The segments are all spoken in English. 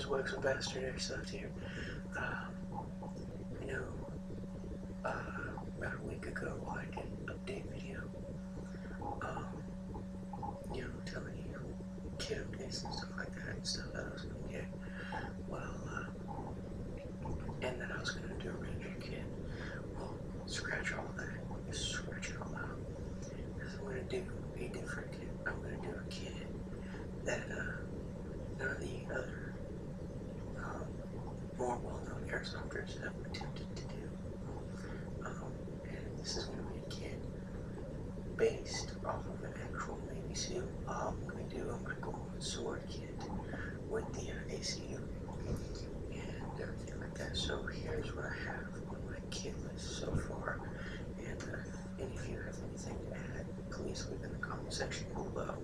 guys, Wax and Basterd here. Um, you know, uh, about a week ago I did an update video, um, you know, telling you kid updates and stuff like that and stuff that I was gonna get. Well, uh, and that I was gonna do a Ranger Kid, Well, scratch all that, scratch it all out. Because I'm gonna do a different kit. I'm gonna do a kid that, uh, none of the other well-known airsofters have attempted to do. Um, and this is going to be a kit based off of an actual Navy SEAL. Um, I'm going to do a Michael Monsoor kit with the uh, ACU and everything like that. So here's what I have on my kit list so far. And uh, any of you have anything to add, please leave in the comment section below.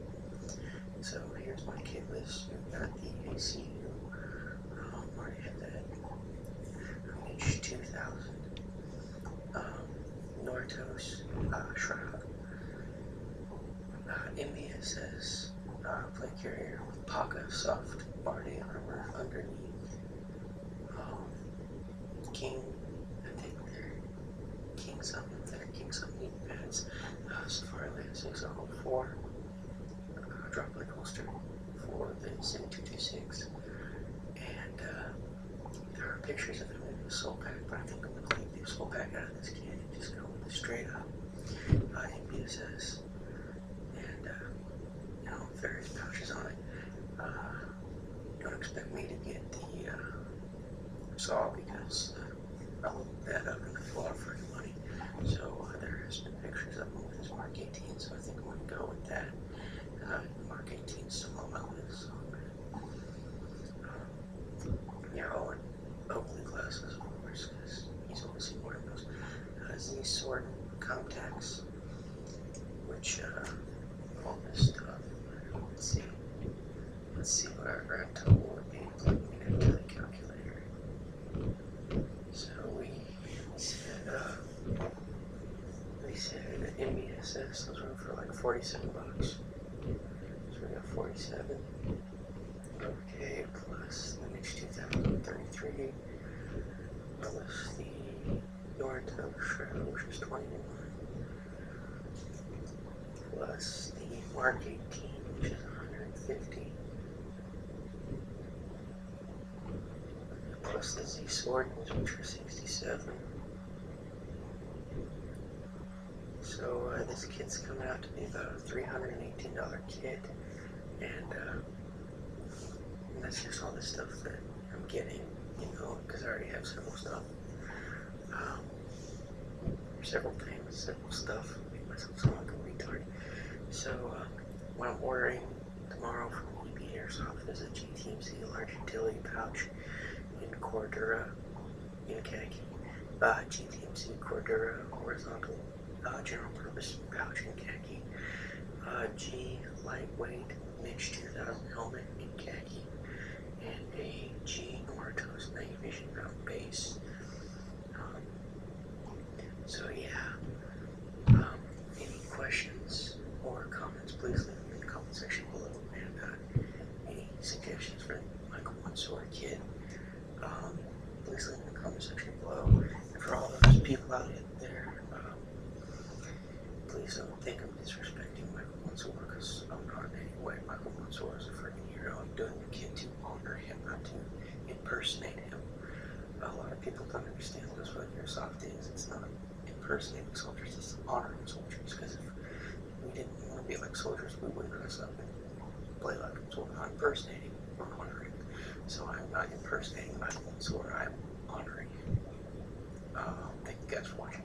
So here's my kit list. We've got the ACU. Um, already had that. H two thousand. Um, Norotos uh, Shroud. Uh, MBSS uh, plate carrier with Paca soft body armor underneath. Um, King, I think they're King something. They're King something pads. Uh, Safariland 6004 uh, droplet holster for the SIG 226. And uh, there are pictures of in the soul pack, but I think I'm going to leave the soul pack out of this kit and just go with the straight up uh, MBSS. And, uh, you know, various pouches on it. Uh, don't expect me to get the uh, saw because uh, I looked that up and I floor for any money. So uh, there has been pictures of him with his Mark 18, so I think I'm going to go with that. Uh, Mark 18 still on my list. Gonna, um, yeah, oh, and Oakley glasses, of course, because he's always wearing those. Uh, Z Sword contacts, which, uh, all this stuff. Let's see. Let's see what our grand total would be plugging it into the calculator. So we said, uh, we said MESS, those were for like 47 bucks. So we got 47. Okay, plus the MICH 2033, plus the Norto Shroud, which is 21, plus the Mark 18, which is 150, plus the Z Sword, which is 67. So uh, this kit's coming out to be about a $318 kit, and, uh, and that's just all the stuff that I'm getting, you know, because I already have several stuff, um, several things, several stuff, make myself sound like a retard. So uh, what I'm ordering tomorrow from EB Airsoft is a GTMC large utility pouch in Cordura in khaki, uh, GTMC Cordura horizontal uh, general purpose pouch in khaki, uh, G lightweight MICH 2000 helmet in khaki, and a G Norotos night vision mount base. Um, so yeah, um, any questions or comments, please leave them in the comment section below, and uh, any suggestions for like Michael Monsoor kid, um, please leave them in the comment section below. And for all those people out there, please don't think I'm disrespecting Michael Monsoor because I'm not in any way. Michael Monsoor is a freaking hero. I'm doing the kid to honor him, not to impersonate him. A lot of people don't understand this what airsoft is. It's not impersonating soldiers, it's honoring soldiers. Because if we didn't want to be like soldiers, we wouldn't dress up and play like them. So we're not impersonating, we're honoring. So I'm not impersonating Michael Monsoor, I'm honoring him. Uh, thank you guys for watching.